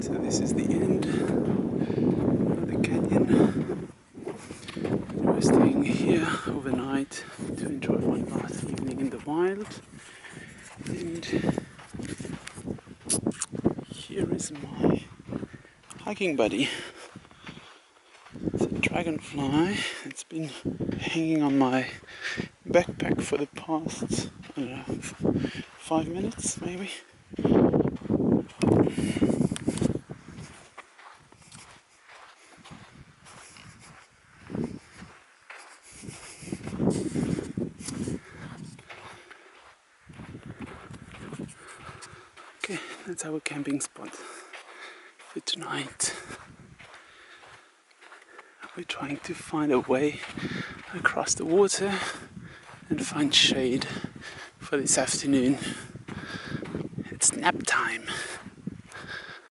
So this is the end of the canyon. We're staying here overnight to enjoy one last evening in the wild. And here is my hiking buddy. It's a dragonfly. It's been hanging on my backpack for the past, I don't know, five minutes maybe. Okay, that's our camping spot for tonight. We're trying to find a way across the water and find shade for this afternoon. It's nap time.